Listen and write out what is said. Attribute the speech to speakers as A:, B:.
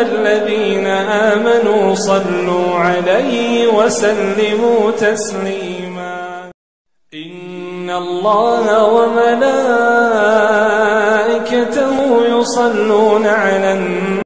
A: الذين آمنوا صلوا عليه وسلموا تسليما. إن الله وملائكته يصلون على النبي.